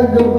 ਇਹ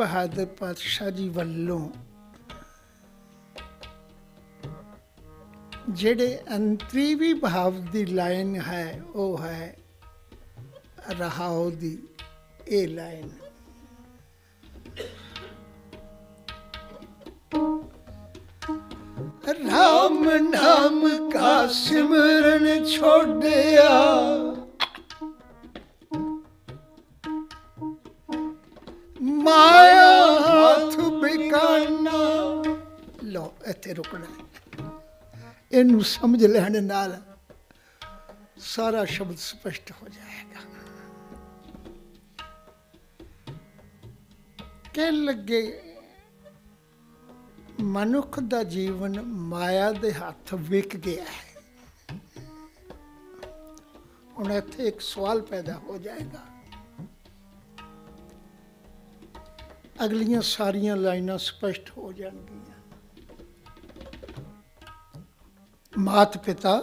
ਬਹਾਦਰ ਪਾਤਸ਼ਾਹ ਜੀ ਵੱਲੋਂ ਜਿਹੜੇ ਅੰਤਰੀਵੀ ਭਾਵ ਦੀ ਲਾਈਨ ਹੈ, ਉਹ ਹੈ ਰਹਾਉ ਦੀ ਇਹ ਲਾਈਨ। ਰਾਮ ਨਾਮ ਕਾ ਸਿਮਰਨ ਛੋੜਿਆ। ਮਾਇਆ ਹੱਥ ਬਿਕਾਨਾ। ਲੋ ਇੱਥੇ ਰੁਕਣਾ। ਇਹਨੂੰ ਸਮਝ ਲੈਣ ਨਾਲ ਸਾਰਾ ਸ਼ਬਦ ਸਪਸ਼ਟ ਹੋ ਜਾਏਗਾ। ਕਹਿਣ ਲੱਗੇ ਮਨੁੱਖ ਦਾ ਜੀਵਨ ਮਾਇਆ ਦੇ ਹੱਥ ਵਿਕ ਗਿਆ ਹੈ। ਹੁਣ ਇੱਥੇ ਇੱਕ ਸਵਾਲ ਪੈਦਾ ਹੋ ਜਾਏਗਾ। ਅਗਲੀਆਂ ਸਾਰੀਆਂ ਲਾਈਨਾਂ ਸਪਸ਼ਟ ਹੋ ਜਾਣਗੀਆਂ। ਮਾਤ ਪਿਤਾ,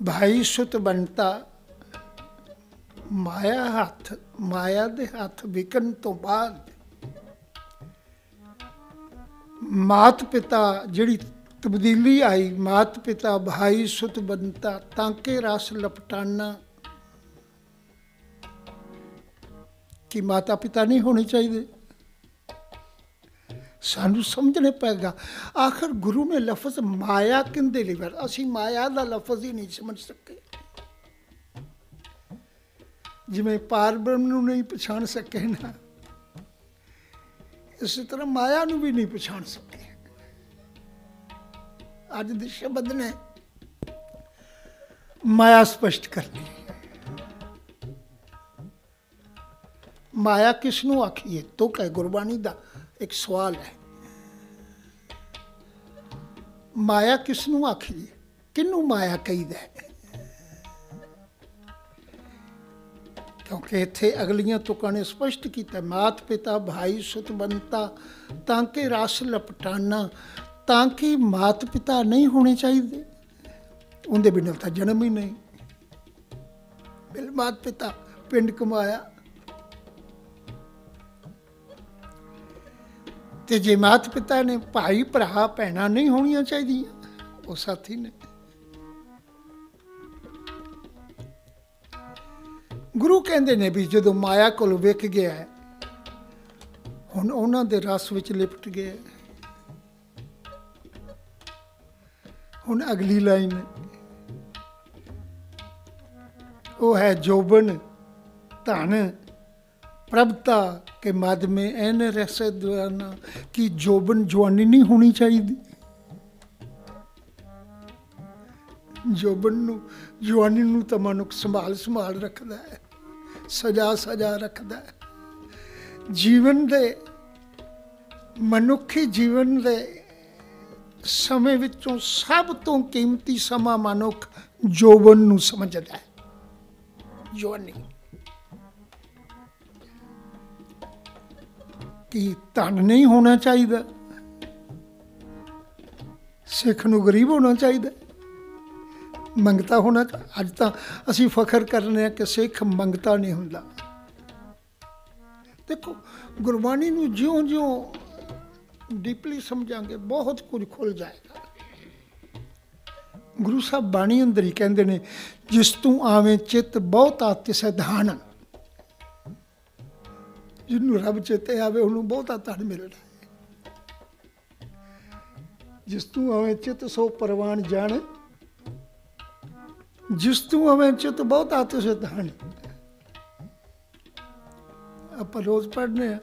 ਭਾਈ ਸੁਤ ਬੰਤਾ, ਮਾਇਆ ਹੱਥ, ਮਾਇਆ ਦੇ ਹੱਥ ਵਿਕਣ ਤੋਂ ਬਾਅਦ ਮਾਤ ਪਿਤਾ ਜਿਹੜੀ ਤਬਦੀਲੀ ਆਈ, ਮਾਤ ਪਿਤਾ, ਭਾਈ ਸੁਤ ਬੰਤਾ, ਤਾਂ ਕੇ ਰਸ ਲਪਟਾਨਾ ਕਿ ਮਾਤਾ ਪਿਤਾ ਨਹੀਂ ਹੋਣੇ ਚਾਹੀਦੇ। ਸਾਨੂੰ ਸਮਝਣਾ ਪਏਗਾ। ਆਖਰ ਗੁਰੂ ਨੇ ਲਫ਼ਜ਼ ਮਾਇਆ ਕਿੰਦੇ ਲਈ ਵਰ। ਅਸੀਂ ਮਾਇਆ ਦਾ ਲਫ਼ਜ਼ ਹੀ ਨਹੀਂ ਸਮਝ ਸਕੇ। ਜਿਵੇਂ ਪਾਰਬ੍ਰਹਮ ਨੂੰ ਨਹੀਂ ਪਛਾਣ ਸਕੇ ਨਾ, ਇਸੇ ਤਰ੍ਹਾਂ ਮਾਇਆ ਨੂੰ ਵੀ ਨਹੀਂ ਪਛਾਣ ਸਕੇ। ਅੱਜ ਦੇ ਸ਼ਬਦ ਨੇ ਮਾਇਆ ਸਪਸ਼ਟ ਕਰਨੀ ਮਾਇਆ ਕਿਸ ਨੂੰ ਆਖੀਏ? ਤੁਕ ਹੈ ਗੁਰਬਾਣੀ ਦਾ ਇੱਕ ਸਵਾਲ ਹੈ। ਮਾਇਆ ਕਿਸ ਨੂੰ ਆਖੀਏ? ਕਿਨੂੰ ਮਾਇਆ ਕਹੀਦਾ ਕਿਉਂਕਿ ਇੱਥੇ ਅਗਲੀਆਂ ਤੁਕਾਂ ਨੇ ਸਪਸ਼ਟ ਕੀਤਾ, ਮਾਤ ਪਿਤਾ ਭਾਈ ਸੁਤ ਬੰਤਾ, ਤਾਂ ਕਿ ਰਸ ਲਪਟਾਨਾ, ਤਾਂ ਕਿ ਮਾਤ ਪਿਤਾ ਨਹੀਂ ਹੋਣੇ ਚਾਹੀਦੇ। ਉਹਦੇ ਬਿਨਾਂ ਤਾਂ ਜਨਮ ਹੀ ਨਹੀਂ। ਬਿਲ ਮਾਤ ਪਿਤਾ ਪਿੰਡ ਕਮਾਇਆ। ਤੇ ਜੇ ਮਾਤ ਪਿਤਾ ਨੇ ਭਾਈ, ਭਰਾ, ਭੈਣਾਂ ਨਹੀਂ ਹੋਣੀਆਂ ਚਾਹੀਦੀਆਂ, ਉਹ ਸਾਥੀ ਨੇ। ਗੁਰੂ ਕਹਿੰਦੇ ਨੇ ਵੀ ਜਦੋਂ ਮਾਇਆ ਕੋਲ ਵਿਕ ਗਿਆ ਹੁਣ ਉਹਨਾਂ ਦੇ ਰਸ ਵਿੱਚ ਲਿਪਟ ਗਿਆ ਹੁਣ ਅਗਲੀ ਲਾਈਨ ਉਹ ਹੈ ਜੋਬਨ ਧਨ ਪ੍ਰਭਤਾ ਕੇ ਮਾਧਮੇ ਮੇ ਐਨ ਰਸੇ ਦਵਾਨਾ, ਕਿ ਜੋਬਨ ਜਵਾਨੀ ਨਹੀਂ ਹੋਣੀ ਚਾਹੀਦੀ? ਜੋਬਨ ਨੂੰ, ਜਵਾਨੀ ਨੂੰ ਤਾਂ ਮਨੁੱਖ ਸੰਭਾਲ ਸੰਭਾਲ ਰੱਖਦਾ ਹੈ, ਸਜਾ ਸਜਾ ਰੱਖਦਾ ਹੈ। ਜੀਵਨ ਦੇ, ਮਨੁੱਖੀ ਜੀਵਨ ਦੇ ਸਮੇਂ ਵਿੱਚੋਂ ਸਭ ਤੋਂ ਕੀਮਤੀ ਸਮਾਂ ਮਨੁੱਖ ਜੋਬਨ ਨੂੰ ਸਮਝਦਾ ਹੈ। ਜਵਾਨੀ। ਕਿ ਧਨ ਨਹੀਂ ਹੋਣਾ ਚਾਹੀਦਾ। ਸਿੱਖ ਨੂੰ ਗਰੀਬ ਹੋਣਾ ਚਾਹੀਦਾ। ਮੰਗਤਾ ਹੋਣਾ ਚਾ- ਅੱਜ ਤਾਂ ਅਸੀਂ ਫਖਰ ਕਰਨੇ ਆ ਕਿ ਸਿੱਖ ਮੰਗਤਾ ਨਹੀਂ ਹੁੰਦਾ। ਦੇਖੋ, ਗੁਰਬਾਣੀ ਨੂੰ ਜਿਉਂ-ਜਿਉਂ ਡੀਪਲੀ ਸਮਝਾਂਗੇ, ਬਹੁਤ ਕੁਝ ਖੁੱਲ ਜਾਏਗਾ। ਗੁਰੂ ਸਾਹਿਬ ਬਾਣੀ ਅੰਦਰ ਹੀ ਕਹਿੰਦੇ ਨੇ, ਜਿਸ ਤੂੰ ਆਵੇਂ ਚਿੱਤ ਬਹੁਤ ਤਿਸੈ ਧਾਨ ਜਿਹਨੂੰ ਰੱਬ ਚੇਤੇ ਆਵੇ, ਉਹਨੂੰ ਬਹੁਤਾ ਧਨ ਮਿਲਣਾ ਜਿਸ ਤੂੰ ਆਵੇਂ ਚਿਤ ਸੋ ਪਰਵਾਨ ਜਾਣ, ਜਿਸ ਤੂੰ ਆਵੇਂ ਚਿਤ ਬਹੁਤਾ ਤਿਸ ਧਨ। ਆਪਾਂ ਰੋਜ਼ ਪੜ੍ਹਨੇ ਆ,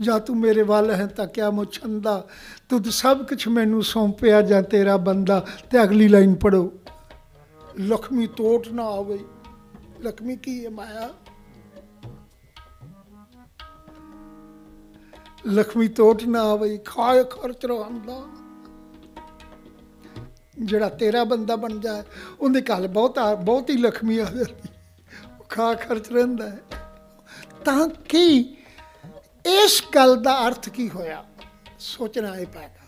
ਜਾਂ ਤੂੰ ਮੇਰੇ ਵੱਲ ਹੈ ਤਾਂ ਕਿਆ ਮੁਛੰਦਾ ਤੂੰ ਸਭ ਕੁਝ ਮੈਨੂੰ ਸੌਂਪਿਆ ਜਾਂ ਤੇਰਾ ਬੰਦਾ, ਤੇ ਅਗਲੀ ਲਾਈਨ ਪੜੋ ਲਖਮੀ ਤੋਟ ਨਾ ਆਵੇ ਲਖਮੀ ਕੀ ਹੈ ਮਾਇਆ? ਲਖਮੀ ਤੋਟ ਨਾ ਆਵੇ ਖਾਇ ਖਰਚ ਰਹਾਂਦਾ। ਜਿਹੜਾ ਤੇਰਾ ਬੰਦਾ ਬਣ ਜਾਏ, ਉਹਦੇ ਘਰ ਬਹੁਤ ਬਹੁਤ ਹੀ ਲਖਮੀ ਆ ਜਾਂਦੀ। ਖਾ ਖਰਚ ਰਹਿੰਦਾ ਹੈ। ਤਾਂ ਕਿ ਇਸ ਗੱਲ ਦਾ ਅਰਥ ਕੀ ਹੋਇਆ? ਸੋਚਣਾ ਹੈ ਪੈਗਾ।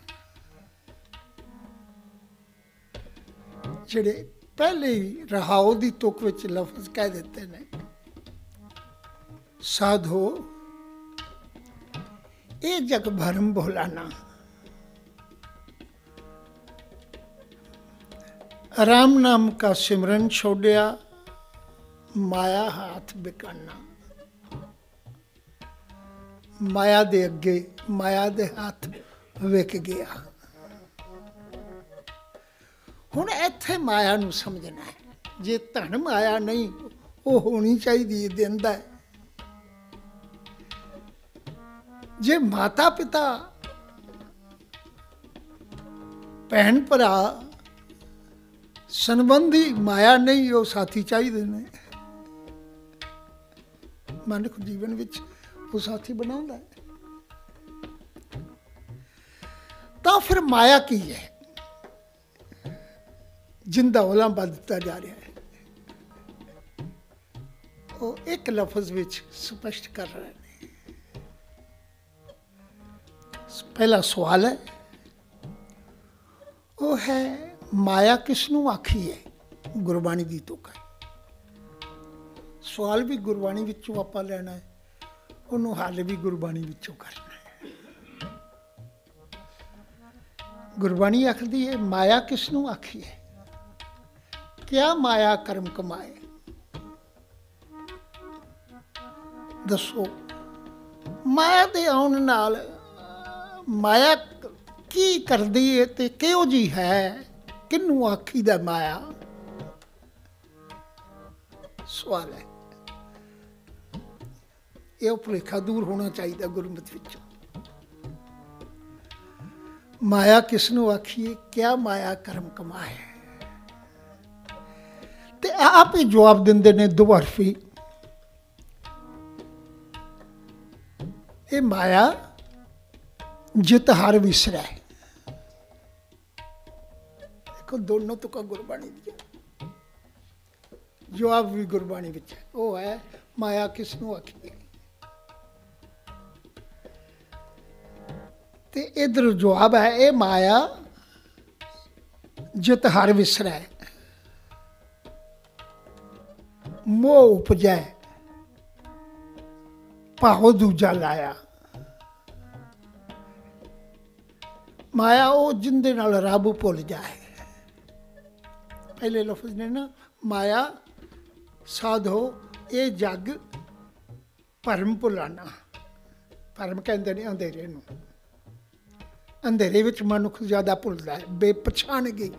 ਜਿਹੜੇ ਪਹਿਲੇ ਰਹਾਉ ਦੀ ਤੁਕ ਵਿੱਚ ਲਫ਼ਜ਼ ਕਹਿ ਦਿੱਤੇ ਨੇ, ਸਾਧੋ ਇਹ ਜਗ ਭਰਮ ਭੁਲਾਣਾ ਰਾਮ ਨਾਮ ਕਾ ਸਿਮਰਨ ਛੋੜਿਆ, ਮਾਇਆ ਹੱਥ ਬਿਕਾਨਾ। ਮਾਇਆ ਦੇ ਅੱਗੇ, ਮਾਇਆ ਦੇ ਹੱਥ ਵਿਕ ਗਿਆ। ਹੁਣ ਇੱਥੇ ਮਾਇਆ ਨੂੰ ਸਮਝਣਾ ਹੈ। ਜੇ ਧਨ ਮਾਇਆ ਨਹੀਂ, ਉਹ ਹੋਣੀ ਚਾਹੀਦੀ ਹੈ ਦਿੰਦਾ ਹੈ। ਜੇ ਮਾਤਾ ਪਿਤਾ, ਭੈਣ ਭਰਾ, ਸੰਬੰਧੀ ਮਾਇਆ ਨਹੀਂ, ਉਹ ਸਾਥੀ ਚਾਹੀਦੇ ਨੇ। ਮਨੁੱਖ ਜੀਵਨ ਵਿੱਚ ਉਹ ਸਾਥੀ ਬਣਾਉਂਦਾ ਹੈ। ਤਾਂ ਫਿਰ ਮਾਇਆ ਕੀ ਹੈ? ਜਿੰਦਾ ਉਲੰਭਾ ਦਿੱਤਾ ਜਾ ਰਿਹਾ ਹੈ। ਉਹ ਇੱਕ ਲਫ਼ਜ਼ ਵਿੱਚ ਸਪਸ਼ਟ ਕਰ ਰਹੇ ਨੇ ਪਹਿਲਾ ਸਵਾਲ ਹੈ, ਉਹ ਹੈ ਮਾਇਆ ਕਿਸ ਨੂੰ ਆਖੀ ਹੈ? ਗੁਰਬਾਣੀ ਦੀ ਤੁਕ ਹੈ। ਸਵਾਲ ਵੀ ਗੁਰਬਾਣੀ ਵਿੱਚੋਂ ਆਪਾਂ ਲੈਣਾ ਹੈ, ਉਹਨੂੰ ਹੱਲ ਵੀ ਗੁਰਬਾਣੀ ਵਿੱਚੋਂ ਕਰਨਾ ਹੈ। ਗੁਰਬਾਣੀ ਆਖਦੀ ਹੈ, ਮਾਇਆ ਕਿਸ ਨੂੰ ਆਖੀ ਹੈ? ਕਿਆ ਮਾਇਆ ਕਰਮ ਕਮਾਏ? ਦੱਸੋ, ਮਾਇਆ ਦੇ ਆਉਣ ਨਾਲ ਮਾਇਆ ਕੀ ਕਰਦੀ ਹੈ ਤੇ ਕਿਹੋ ਜੀ ਹੈ? ਕਿਨੂੰ ਆਖੀ ਦਾ ਮਾਇਆ? ਸਵਾਲ ਹੈ। ਇਹ ਭੁਲੇਖਾ ਦੂਰ ਹੋਣਾ ਚਾਹੀਦਾ ਗੁਰਮਤਿ ਵਿੱਚੋਂ। ਮਾਇਆ ਕਿਸ ਨੂੰ ਆਖੀਏ? ਕਿਆ ਮਾਇਆ ਕਰਮ ਕਮਾਏ? ਤੇ ਆਪ ਹੀ ਜਵਾਬ ਦਿੰਦੇ ਨੇ ਦੁਹਰਫੀ ਇਹ ਮਾਇਆ ਜਿਤ ਹਰ ਵਿਸਰੈ। ਦੇਖੋ ਦੋਨੋਂ ਤੁਕਾਂ ਗੁਰਬਾਣੀ ਦੀਆਂ ਜਵਾਬ ਵੀ ਗੁਰਬਾਣੀ ਵਿੱਚ ਉਹ ਹੈ, ਮਾਇਆ ਕਿਸ ਨੂੰ ਆਖੀਏ? ਤੇ ਇਧਰ ਜਵਾਬ ਹੈ, ਇਹ ਮਾਇਆ ਜਿਤ ਹਰ ਵਿਸਰੈ। ਮੋਹ ਉਪਜੈ ਪਾਹੋ ਦੂਜਾ ਲਾਇਆ। ਮਾਇਆ ਉਹ ਜਿੰਦੇ ਨਾਲ ਰੱਬ ਭੁੱਲ ਜਾਏ। ਪਹਿਲੇ ਲਫ਼ਜ਼ ਨੇ ਨਾ, ਮਾਇਆ, ਸਾਧੋ, ਇਹ ਜੱਗ ਭਰਮ ਭੁਲਾਣਾ ਭਰਮ ਕਹਿੰਦੇ ਨੇ ਅੰਧੇਰੇ ਨੂੰ। ਅੰਧੇਰੇ ਵਿੱਚ ਮਨੁੱਖ ਜ਼ਿਆਦਾ ਭੁੱਲਦਾ ਹੈ, ਬੇਪਛਾਣ ਗਈ।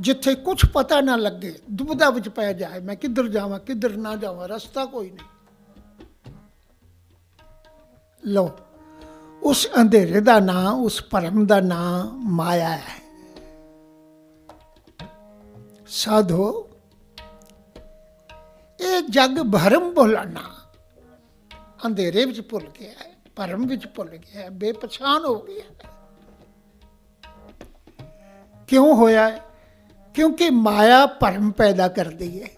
ਜਿੱਥੇ ਕੁਝ ਪਤਾ ਨਾ ਲੱਗੇ, ਦੁਬਦਾ ਵਿੱਚ ਪੈ ਜਾਏ, ਮੈਂ ਕਿੱਧਰ ਜਾਵਾਂ, ਕਿੱਧਰ ਨਾ ਜਾਵਾਂ, ਰਸਤਾ ਕੋਈ ਨਹੀਂ। ਲਓ ਉਸ ਅੰਧੇਰੇ ਦਾ ਨਾਂ, ਉਸ ਭਰਮ ਦਾ ਨਾਂ ਮਾਇਆ ਹੈ। ਸਾਧੋ, ਇਹ ਜਗ ਭਰਮ ਭੁਲਾਣਾ। ਅੰਧੇਰੇ ਵਿੱਚ ਭੁੱਲ ਗਿਆ ਹੈ, ਭਰਮ ਵਿੱਚ ਭੁੱਲ ਗਿਆ ਹੈ ਬੇਪਛਾਨ ਹੋ ਗਿਆ ਹੈ। ਕਿਉਂ ਹੋਇਆ ਕਿਉਂਕਿ ਮਾਇਆ ਭਰਮ ਪੈਦਾ ਕਰਦੀ ਹੈ।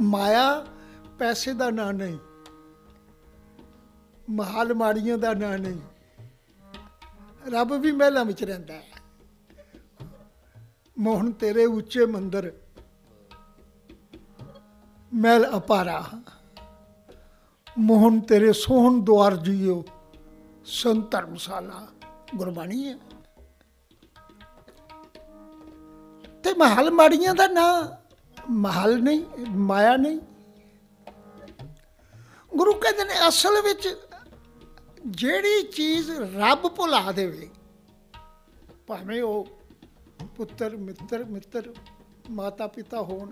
ਮਾਇਆ ਪੈਸੇ ਦਾ ਨਾਂ ਨਹੀਂ ਮਹਾਲ ਮਾੜੀਆਂ ਦਾ ਨਾਂ ਨਹੀਂ। ਰੱਬ ਵੀ ਮਹਿਲਾਂ ਵਿੱਚ ਰਹਿੰਦਾ ਹੈ। ਮੋਹਨ, ਤੇਰੇ ਉੱਚੇ ਮੰਦਰ, ਮਹਿਲ ਅਪਾਰਾ ਮੋਹਨ, ਤੇਰੇ ਸੋਹਣ ਦੁਆਰ ਜੀਓ, ਸੰਤ ਧਰਮਸ਼ਾਲਾ, ਗੁਰਬਾਣੀ ਹੈ। ਤੇ ਮਹਲ ਮਾੜੀਆਂ ਦਾ ਨਾਂ, ਮਹਲ ਨਹੀਂ, ਮਾਇਆ ਨਹੀਂ। ਗੁਰੂ ਕਹਿੰਦੇ ਨੇ, ਅਸਲ ਵਿੱਚ ਜਿਹੜੀ ਚੀਜ਼ ਰੱਬ ਭੁਲਾ ਦੇਵੇ, ਭਾਵੇਂ ਉਹ ਪੁੱਤਰ, ਮਿੱਤਰ ਮਿੱਤਰ ਮਾਤਾ ਪਿਤਾ ਹੋਣ,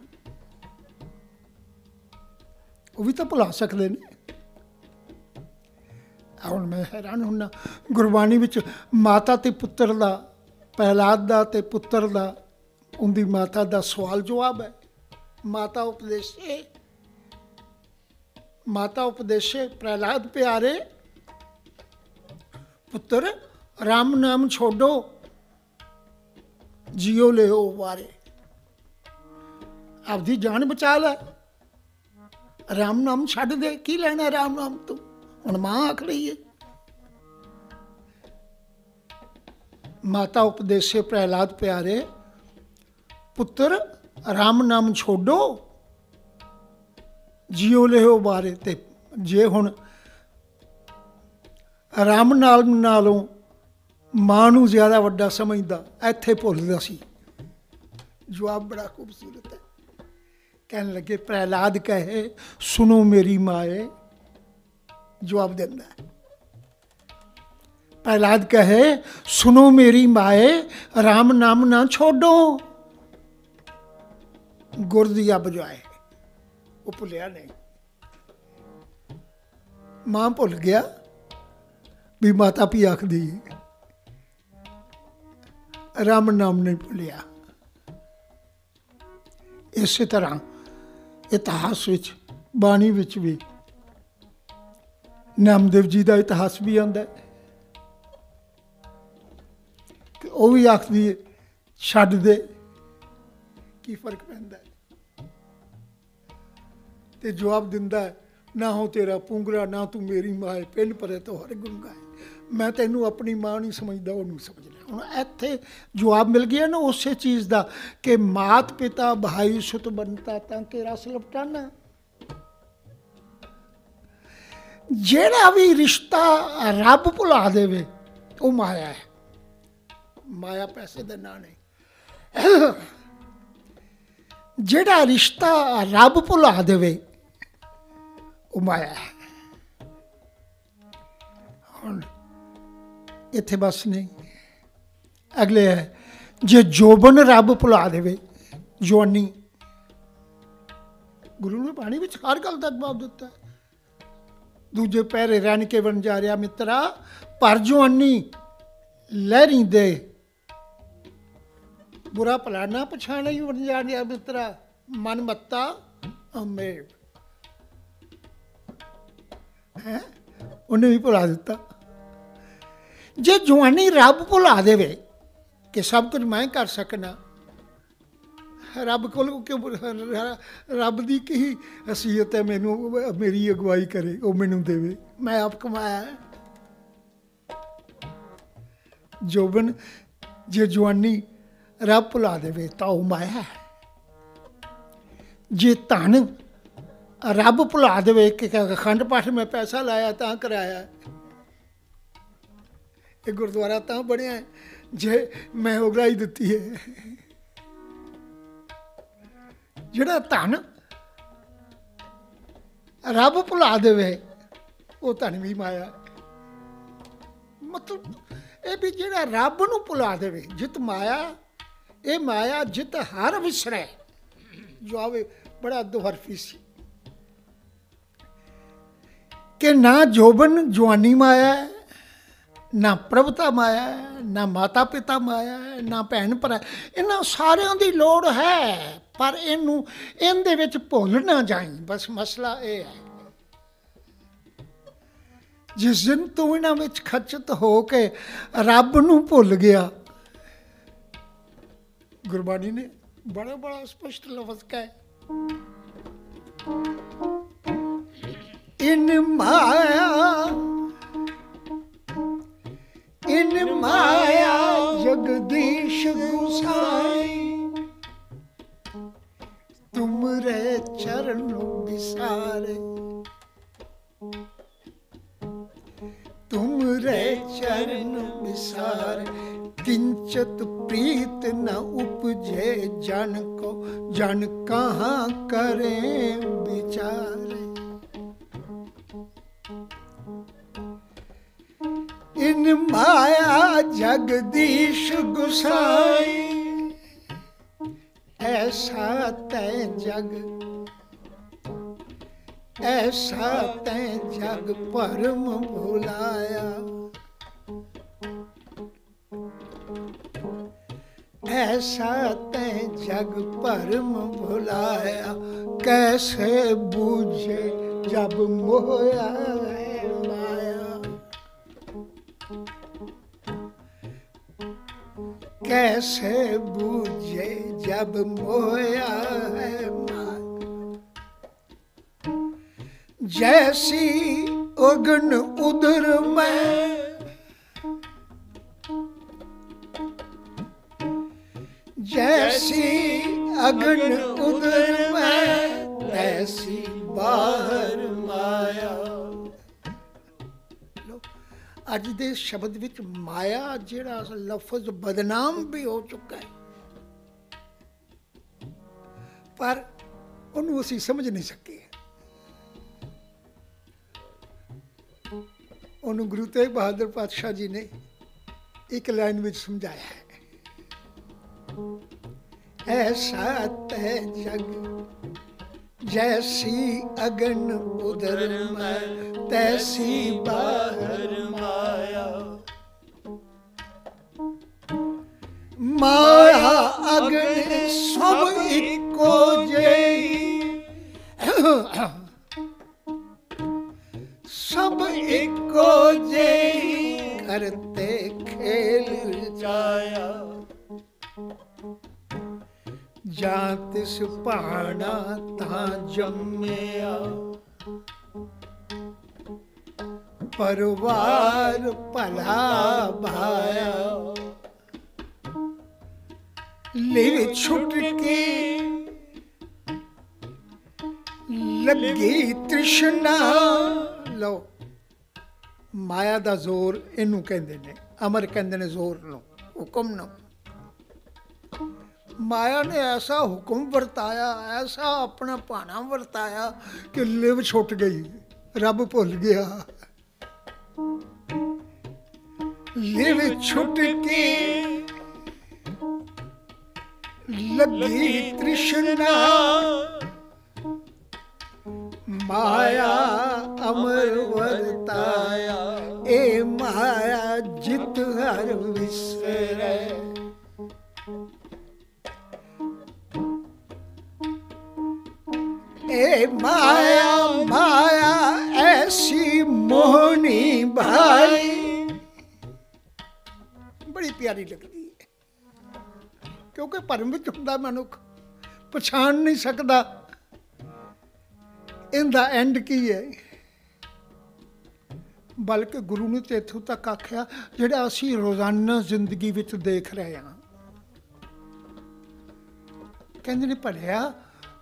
ਉਹ ਵੀ ਤਾਂ ਭੁਲਾ ਸਕਦੇ ਨੇ। ਹੁਣ ਮੈਂ ਹੈਰਾਨ ਹੁੰਨਾ, ਗੁਰਬਾਣੀ ਵਿੱਚ ਮਾਤਾ ਤੇ ਪੁੱਤਰ ਦਾ ਪਹਿਲਾਦ ਦਾ ਤੇ ਪੁੱਤਰ ਦਾ, ਉਹਦੀ ਮਾਤਾ ਦਾ ਸਵਾਲ ਜਵਾਬ ਹੈ। ਮਾਤਾ ਉਪਦੇਸ਼ੇ ਮਾਤਾ ਉਪਦੇਸ਼ੇ ਪ੍ਰਹਿਲਾਦ ਪਿਆਰੇ ਪੁੱਤਰ ਰਾਮ ਨਾਮ ਛੋਡੋ ਜਿਉ ਲਿਓ ਵਾਰੇ ਆਪਦੀ ਜਾਨ ਬਚਾ ਲੈ ਰਾਮ ਨਾਮ ਛੱਡ ਦੇ ਕੀ ਲੈਣਾ ਰਾਮ ਨਾਮ ਤੋਂ ਹੁਣ ਮਾਂ ਆਖ ਰਹੀ ਹੈ ਮਾਤਾ ਉਪਦੇਸੇ ਪ੍ਰਹਿਲਾਦ ਪਿਆਰੇ ਪੁੱਤਰ ਰਾਮ ਨਾਮ ਛੋਡੋ ਜਿਉ ਲਿਓ ਬਾਰੇ ਤੇ ਜੇ ਹੁਣ ਰਾਮ ਨਾਲ ਨਾਲੋਂ ਮਾਂ ਨੂੰ ਜ਼ਿਆਦਾ ਵੱਡਾ ਸਮਝਦਾ, ਇੱਥੇ ਭੁੱਲਦਾ ਸੀ। ਜਵਾਬ ਬੜਾ ਖੂਬਸੂਰਤ ਹੈ। ਕਹਿਣ ਲੱਗੇ, ਪ੍ਰਹਿਲਾਦ ਕਹੇ ਸੁਨੋ ਮੇਰੀ ਮਾਏ। ਜਵਾਬ ਦਿੰਦਾ ਹੈ। ਪ੍ਰਹਿਲਾਦ ਕਹੇ ਸੁਨੋ ਮੇਰੀ ਮਾਏ RAM ਨਾਮ ਨਾ ਛੋਡੋ। ਗੁਰਦੀਆ ਬਜਾਏ ਉਹ ਭੁੱਲਿਆ ਨਹੀਂ। ਮਾਂ ਭੁੱਲ ਗਿਆ। ਵੀ ਮਾਤਾ ਪੀ ਆਖਦੀ, ਰਾਮ ਨਾਮ ਨਹੀਂ ਭੁੱਲਿਆ। ਇਸੇ ਤਰ੍ਹਾਂ ਇਤਿਹਾਸ ਵਿੱਚ, ਬਾਣੀ ਵਿੱਚ ਵੀ ਨਾਮਦੇਵ ਜੀ ਦਾ ਇਤਿਹਾਸ ਵੀ ਆਉਂਦਾ ਹੈ। ਕਿ ਉਹ ਵੀ ਆਖਦੀ ਹੈ, ਛੱਡ ਦੇ, ਕੀ ਫ਼ਰਕ ਪੈਂਦਾ ਹੈ? ਤੇ ਜਵਾਬ ਦਿੰਦਾ ਹੈ ਨਾ ਹੋ ਤੇਰਾ ਪੁੰਗਰਾ ਨਾ ਤੂੰ ਮੇਰੀ ਮਾਂ ਹੈ ਪਿੰਡ ਪਰੇ ਤੋਂ ਹਰ ਗੁਣ ਗਾਏ ਮੈਂ ਤੈਨੂੰ ਆਪਣੀ ਮਾਂ ਨਹੀਂ ਸਮਝਦਾ, ਉਹਨੂੰ ਸਮਝ ਲੈ। ਹੁਣ ਇੱਥੇ ਜਵਾਬ ਮਿਲ ਗਿਆ ਨਾ ਉਸੇ ਚੀਜ਼ ਦਾ ਕਿ ਮਾਤ ਪਿਤਾ ਭਾਈ ਸੁਤ ਬੰਤਾ ਤਾਂ ਕਿ ਰਸ ਲਪਟਾਨਾ ਜਿਹੜਾ ਵੀ ਰਿਸ਼ਤਾ ਰੱਬ ਭੁਲਾ ਦੇਵੇ, ਉਹ ਮਾਇਆ ਹੈ। ਮਾਇਆ ਪੈਸੇ ਦਾ ਨਾਂ ਨਹੀਂ ਜਿਹੜਾ ਰਿਸ਼ਤਾ ਰੱਬ ਭੁਲਾ ਦੇਵੇ ਉਹ ਮਾਇਆ ਹੈ ਹੁਣ ਇੱਥੇ ਬਸ ਨਹੀਂ ਅਗਲੇ ਹੈ ਜੇ ਜੋਬਨ ਰੱਬ ਭੁਲਾ ਦੇਵੇ ਜਵਾਨੀ ਗੁਰੂ ਨੇ ਬਾਣੀ ਵਿੱਚ ਹਰ ਗੱਲ ਦਾ ਜਵਾਬ ਦਿੱਤਾ ਹੈ ਦੂਜੇ ਪਹਿਰੇ ਰਹਿਣ ਕੇ ਬਣ ਜਾ ਰਿਹਾ ਮਿੱਤਰਾ ਪਰ ਜਵਾਨੀ ਲਹਿਰੀ ਦੇ ਬੁਰਾ ਭਲਾ ਨਾ ਪਛਾਣ ਹੀ ਬਣ ਜਾ ਰਿਹਾ ਮਿੱਤਰਾ ਮਨ ਮੱਤਾ ਅਮੇਵ ਹੈ? ਉਹਨੇ ਵੀ ਭੁਲਾ ਦਿੱਤਾ। ਜੇ ਜਵਾਨੀ ਰੱਬ ਭੁਲਾ ਦੇਵੇ ਕਿ ਸਭ ਕੁਝ ਮੈਂ ਕਰ ਸਕਣਾ, ਰੱਬ ਕੋਲ ਕਿਉਂ ਰੱਬ ਦੀ ਕੀ ਹਸੀਅਤ ਹੈ ਮੈਨੂੰ ਮੇਰੀ ਅਗਵਾਈ ਕਰੇ, ਉਹ ਮੈਨੂੰ ਦੇਵੇ। ਮੈਂ ਆਪ ਕਮਾਇਆ ਜੋਬਨ, ਜੇ ਜਵਾਨੀ ਰੱਬ ਭੁਲਾ ਦੇਵੇ ਤਾਂ ਉਹ ਮਾਇਆ ਹੈ। ਜੇ ਧਨ ਰੱਬ ਭੁਲਾ ਦੇਵੇ ਕਿ ਅਖੰਡ ਪਾਠ ਮੈਂ ਪੈਸਾ ਲਾਇਆ ਤਾਂ ਕਰਾਇਆ। ਇਹ ਗੁਰਦੁਆਰਾ ਤਾਂ ਬਣਿਆ ਜੇ ਮੈਂ ਉਗਰਾਈ ਦਿੱਤੀ ਹੈ। ਜਿਹੜਾ ਧਨ ਰੱਬ ਭੁਲਾ ਦੇਵੇ, ਉਹ ਧਨ ਵੀ ਮਾਇਆ। ਮਤਲਬ ਇਹ ਵੀ ਜਿਹੜਾ ਰੱਬ ਨੂੰ ਭੁਲਾ ਦੇਵੇ, ਜਿਤ ਮਾਇਆ, ਇਹ ਮਾਇਆ ਜਿਤ ਹਰ ਵਿਸਰੈ। ਜੋ ਆਵੇ, ਬੜਾ ਦੁਹਰਫੀ ਸੀ ਕਿ ਨਾ ਜੋਬਨ ਜਵਾਨੀ ਮਾਇਆ ਹੈ, ਨਾ ਪ੍ਰਭਤਾ ਮਾਇਆ ਹੈ, ਨਾ ਮਾਤਾ ਪਿਤਾ ਮਾਇਆ ਹੈ, ਨਾ ਭੈਣ ਭਰਾ ਇਹਨਾਂ ਸਾਰਿਆਂ ਦੀ ਲੋੜ ਹੈ, ਪਰ ਇਹਨੂੰ ਇਹਦੇ ਵਿੱਚ ਭੁੱਲ ਨਾ ਜਾਈ। ਬਸ ਮਸਲਾ ਇਹ ਹੈ। ਜਿਸ ਦਿਨ ਤੂੰ ਇਹਨਾਂ ਵਿੱਚ ਖਚਤ ਹੋ ਕੇ ਰੱਬ ਨੂੰ ਭੁੱਲ ਗਿਆ, ਗੁਰਬਾਣੀ ਨੇ ਬੜਾ ਬੜਾ ਸਪਸ਼ਟ ਲਫ਼ਜ਼ ਕਹੇ। ਇਨ ਮਾਇਆ ਇਨ ਮਾਇਆ ਜਗਦੀਸ਼ ਗੁਸਾਈ ਤੁਮਰੇ ਚਰਨ ਵਿਸਾਰੇ ਤੁਮਰੇ ਚਰਨ ਵਿਸਾਰੇ ਕਿੰਚਤ ਪ੍ਰੀਤ ਨ ਉਪਜੇ ਜਨ ਕੋ ਜਨ ਕਹਾਂ ਕਰੇ ਵਿਚਾਰੇ ਇਨ ਮਾਇਆ ਜਗਦੀਸ਼ ਗੁਸਾਈ। ਐਸਾ ਤੈ ਜਗ, ਐਸਾ ਤੈ ਜਗ ਪਰਮ ਭੁਲਾਇਆ। ਐਸਾ ਤੈ ਜਗ ਪਰਮ ਭੁਲਾਇਆ, ਕੈਸੇ ਬੂਝੇ ਜਬ ਮੋਇਆ कैसे बूझे जब मोया है माया जैसी उगन उधर में जैसी अगन ਅੱਜ ਦੇ ਸ਼ਬਦ ਵਿੱਚ ਮਾਇਆ ਜਿਹੜਾ ਲਫ਼ਜ਼ ਬਦਨਾਮ ਵੀ ਹੋ ਚੁੱਕਾ ਹੈ। ਪਰ ਉਹਨੂੰ ਅਸੀਂ ਸਮਝ ਨਹੀਂ ਸਕੇ। ਉਹਨੂੰ ਗੁਰੂ ਤੇਗ ਬਹਾਦਰ ਪਾਤਸ਼ਾਹ ਜੀ ਨੇ ਇੱਕ ਲਾਈਨ ਵਿੱਚ ਸਮਝਾਇਆ ਹੈ। ਐ ਸਤ ਜਗ ਜੈਸੀ ਅਗਨ ਉਦਰ ਮੈਂ ਤੈਸੀ ਬਾਹਰ ਮਾਇਆ ਮਾਇਆ ਅਗਨ ਸਭ ਇੱਕੋ ਜੇਈ ਸਭ ਇੱਕੋ ਜੇਈ ਕਰਤੇ ਖੇਲ ਜਾਇਆ ਜਾਂ ਤਿਸ ਪਾਣਾ ਤਾਂ ਜੰਮਿਆ। ਪਰਵਾਰ ਭਲਾ ਭਾਇਆ। ਲੈ ਛੁੱਟ ਕੇ ਲੱਗੀ ਤ੍ਰਿਸ਼ਨਾ। ਲਓ, ਮਾਇਆ ਦਾ ਜ਼ੋਰ ਇਹਨੂੰ ਕਹਿੰਦੇ ਨੇ, ਅਮਰ ਕਹਿੰਦੇ ਨੇ ਜ਼ੋਰ ਨੂੰ ਹੁਕਮ ਨੂੰ ਮਾਇਆ ਨੇ ਐਸਾ ਹੁਕਮ ਵਰਤਾਇਆ ਐਸਾ ਆਪਣਾ ਭਾਣਾ ਵਰਤਾਇਆ ਕਿ ਲਿਵ ਛੁੱਟ ਗਈ ਰੱਬ ਭੁੱਲ ਗਿਆ ਲਿਵ ਛੁੱਟ ਕੇ ਲੱਗੀ ਤ੍ਰਿਸ਼ਨਾ ਮਾਇਆ ਅਮਰ ਵਰਤਾਇਆ ਇਹ ਮਾਇਆ ਜਿਤ ਹਰ ਵਿਸਰੇ ਏ ਮਾਇਆ ਮਾਇਆ, ਐਸੀ ਮੋਹਣੀ ਭਾਈ। ਬੜੀ ਪਿਆਰੀ ਲੱਗਦੀ ਹੈ ਕਿਉਂਕਿ ਭਰਮ ਵਿੱਚ ਹੁੰਦਾ ਮਨੁੱਖ, ਪਛਾਣ ਨਹੀਂ ਸਕਦਾ। ਇਹਦਾ ਐਂਡ ਕੀ ਹੈ ਬਲਕਿ ਗੁਰੂ ਨੇ ਤੇ ਇਥੋਂ ਤੱਕ ਆਖਿਆ, ਜਿਹੜਾ ਅਸੀਂ ਰੋਜ਼ਾਨਾ ਜ਼ਿੰਦਗੀ ਵਿੱਚ ਦੇਖ ਰਹੇ ਹਾਂ। ਕਹਿੰਦੇ ਨੇ, ਭਲਿਆ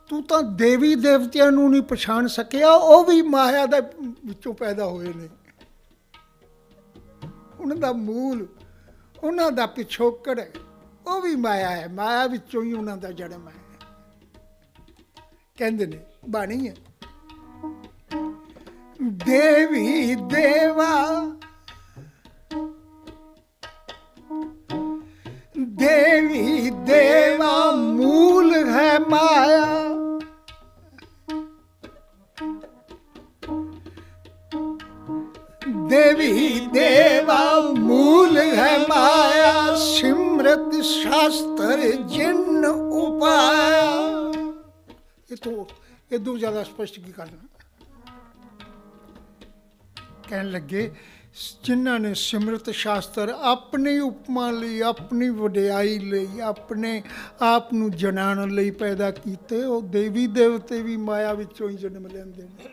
ਤੂੰ ਤਾਂ ਦੇਵੀ ਦੇਵਤਿਆਂ ਨੂੰ ਨਹੀਂ ਪਛਾਣ ਸਕਿਆ, ਉਹ ਵੀ ਮਾਇਆ ਦੇ ਵਿੱਚੋਂ ਪੈਦਾ ਹੋਏ ਨੇ। ਉਹਨਾਂ ਦਾ ਮੂਲ, ਉਹਨਾਂ ਦਾ ਪਿਛੋਕੜ, ਉਹ ਵੀ ਮਾਇਆ ਹੈ। ਮਾਇਆ ਵਿੱਚੋਂ ਹੀ ਉਹਨਾਂ ਦਾ ਜਨਮ ਹੈ। ਕਹਿੰਦੇ ਨੇ, ਬਾਣੀ ਹੈ। ਦੇਵੀ ਦੇਵਾ ਸਿਮਰਤ ਸ਼ਾਸਤਰ ਜਿਨ ਉਪਾਇਆ। ਇਹ ਤੋਂ ਇਹ ਜ਼ਿਆਦਾ ਸਪਸ਼ਟ ਕੀ ਕਰਨਾ? ਕਹਿਣ ਲੱਗੇ, ਜਿਨ੍ਹਾਂ ਨੇ ਸਿਮਰਤ ਸ਼ਾਸਤਰ ਆਪਣੀ ਉਪਮਾ ਲਈ, ਆਪਣੀ ਵਡਿਆਈ ਲਈ, ਆਪਣੇ ਆਪ ਨੂੰ ਜਨਾਉਣ ਲਈ ਪੈਦਾ ਕੀਤੇ, ਉਹ ਦੇਵੀ ਦੇਵਤੇ ਵੀ ਮਾਇਆ ਵਿੱਚੋਂ ਹੀ ਜਨਮ ਲੈਂਦੇ ਨੇ।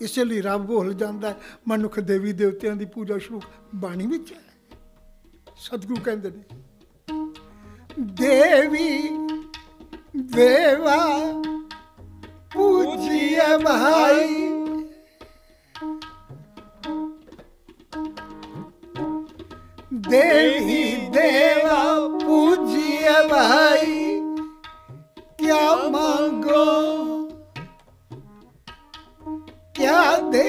ਇਸੇ ਲਈ ਰੱਬ ਭੁੱਲ ਜਾਂਦਾ ਮਨੁੱਖ ਦੇਵੀ ਦੇਵਤਿਆਂ ਦੀ ਪੂਜਾ ਸ਼ੁਰੂ ਬਾਣੀ ਵਿੱਚ ਹੈ। ਸਤਿਗੁਰੂ ਕਹਿੰਦੇ ਨੇ, ਦੇਵੀ ਦੇਵਾ ਪੂਜੀਏ ਭਾਈ ਦੇਵੀ ਦੇਵਾ ਪੂਜੀਏ ਭਾਈ ਕਿਆ ਮੰਗੋ, ਕਿਆ ਦੇ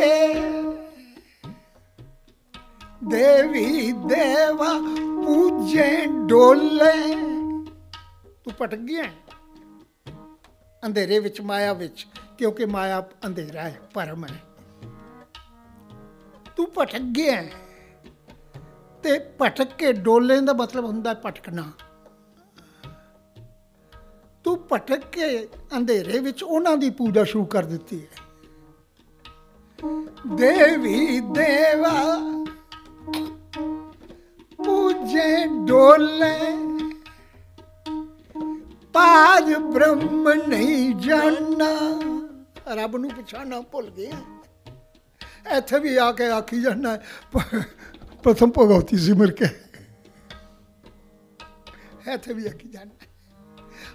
ਦੇਵੀ ਦੇਵਾ, ਪੂਜੇ ਡੋਲੇ। ਤੂੰ ਪਟ ਗਿਆ ਅੰਧੇਰੇ ਵਿੱਚ, ਮਾਇਆ ਵਿੱਚ, ਕਿਉਂਕਿ ਮਾਇਆ ਅੰਧੇਰਾ ਹੈ, ਪਰਮ ਹੈ। ਤੂੰ ਭਟਕ ਗਿਆ ਤੇ ਭਟਕ ਕੇ ਡੋਲੇ ਦਾ ਮਤਲਬ ਹੁੰਦਾ ਭਟਕਣਾ। ਤੂੰ ਭਟਕ ਕੇ ਅੰਧੇਰੇ ਵਿੱਚ ਉਹਨਾਂ ਦੀ ਪੂਜਾ ਸ਼ੁਰੂ ਕਰ ਦਿੱਤੀ ਹੈ। ਦੇਵੀ ਦੇਵਾ ਡੋਲੇ। ਪਾਜ ਬ੍ਰਹਮ ਨਹੀਂ ਜਾਣਨਾ। ਰੱਬ ਨੂੰ ਪਛਾਣਾ ਭੁੱਲ ਗਿਆ ਇੱਥੇ ਵੀ ਆ ਕੇ ਆਖੀ ਜਾਂਦਾ ਪ੍ਰਥਮ ਭਗਵਤੀ ਸਿਮਰ ਕੇ। ਇੱਥੇ ਵੀ ਆਖੀ ਜਾਣਾ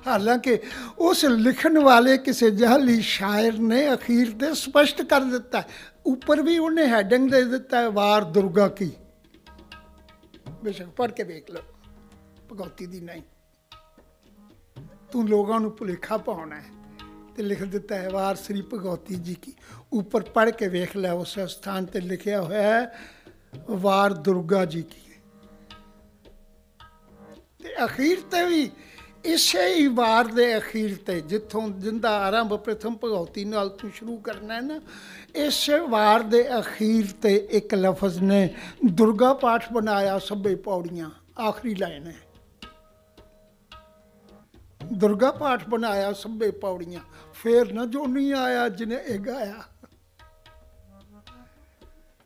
ਹਾਲਾਂਕਿ ਉਸ ਲਿਖਣ ਵਾਲੇ ਕਿਸੇ ਜਹਲੀ ਸ਼ਾਇਰ ਨੇ ਅਖੀਰ ਤੇ ਸਪਸ਼ਟ ਕਰ ਦਿੱਤਾ ਉੱਪਰ ਵੀ ਉਹਨੇ ਹੈਡਿੰਗ ਦੇ ਦਿੱਤਾ ਵਾਰ ਦੁਰਗਾ ਕੀ। ਬੇਸ਼ੱਕ ਪੜ੍ਹ ਕੇ ਵੇਖ ਲਓ ਭਗਵਤੀ ਦੀ ਨਹੀਂ। ਤੂੰ ਲੋਕਾਂ ਨੂੰ ਭੁਲੇਖਾ ਪਾਉਣਾ ਹੈ ਤੇ ਲਿਖ ਦਿੱਤਾ ਹੈ, ਵਾਰ ਸ੍ਰੀ ਭਗਵਤੀ ਜੀ ਕੀ ਉੱਪਰ ਪੜ੍ਹ ਕੇ ਵੇਖ ਲੈ, ਉਸ ਸਥਾਨ ਤੇ ਲਿਖਿਆ ਹੋਇਆ ਹੈ, ਵਾਰ ਦੁਰਗਾ ਜੀ ਕੀ ਤੇ ਅਖੀਰ ਤੇ ਵੀ ਇਸੇ ਹੀ ਵਾਰ ਦੇ ਅਖੀਰ ਤੇ ਜਿੱਥੋਂ ਜਿੰਦਾ ਆਰੰਭ ਪ੍ਰਥਮ ਭਗਵਤੀ ਨਾਲ ਤੂੰ ਸ਼ੁਰੂ ਕਰਨਾ ਹੈ ਨਾ, ਇਸੇ ਵਾਰ ਦੇ ਅਖੀਰ ਤੇ ਇੱਕ ਲਫ਼ਜ਼ ਨੇ, ਦੁਰਗਾ ਪਾਠ ਬਣਾਇਆ ਸਭੇ ਪੌੜੀਆਂ, ਆਖਰੀ ਲਾਈਨ ਹੈ। ਦੁਰਗਾ ਪਾਠ ਬਣਾਇਆ ਸਭੇ ਪੌੜੀਆਂ, ਫੇਰ ਨਾ ਜੋ ਨਹੀਂ ਆਇਆ ਜਿਨੇ ਇਹ ਗਾਇਆ।